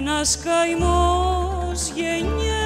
ένας καημός γεννιέται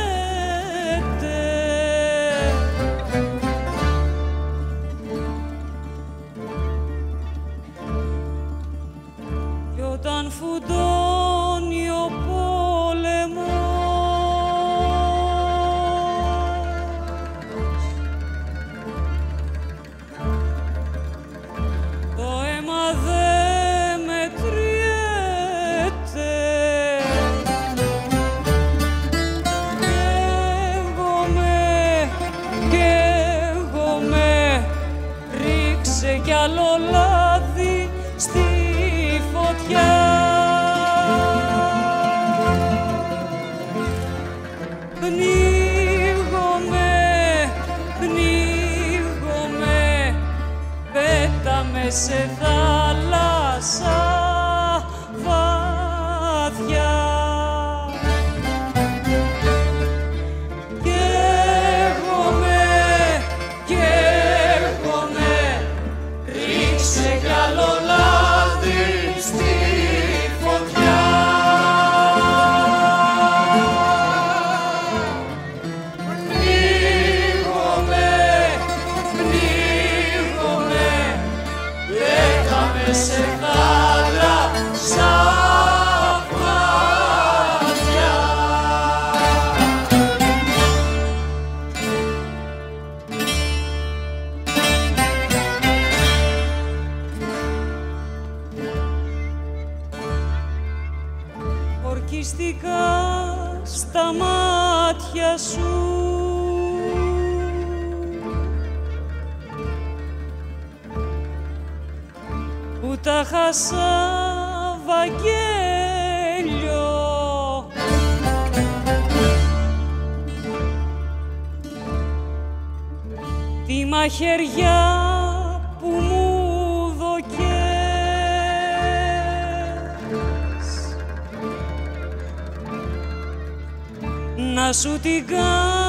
άλλο λάδι στη φωτιά. Πνίγομαι, πνίγομαι, πέταμε σε ορκιστικά στα μάτια σου τα χάσα Βαγγέλιο. Τη μαχαιριά που μου δοκές. Να σου την κάνω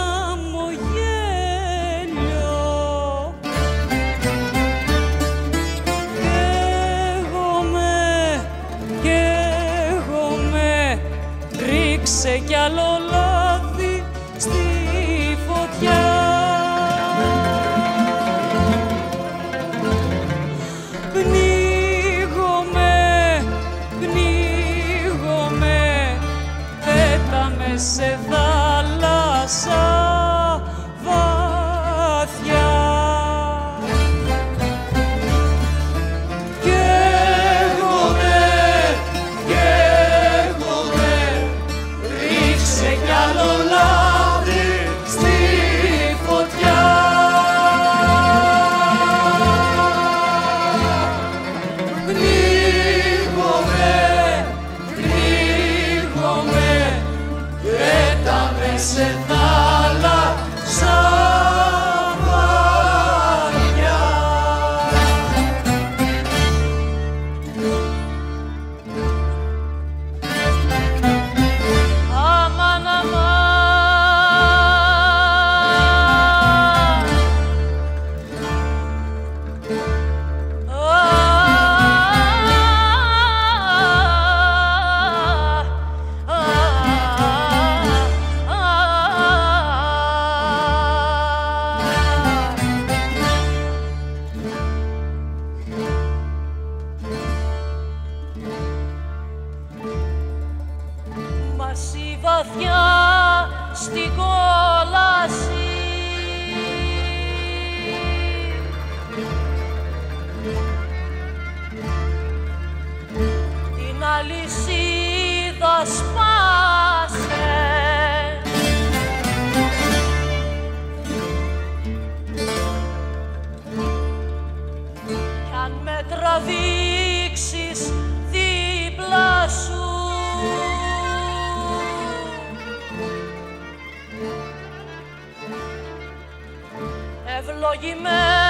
ρίξε κι άλλο λάδι στη φωτιά. Πνίγομαι, πνίγομαι, πέταμες σε θάλασσα πέταμε σε βαθιά στην κόλαση ευλογημένος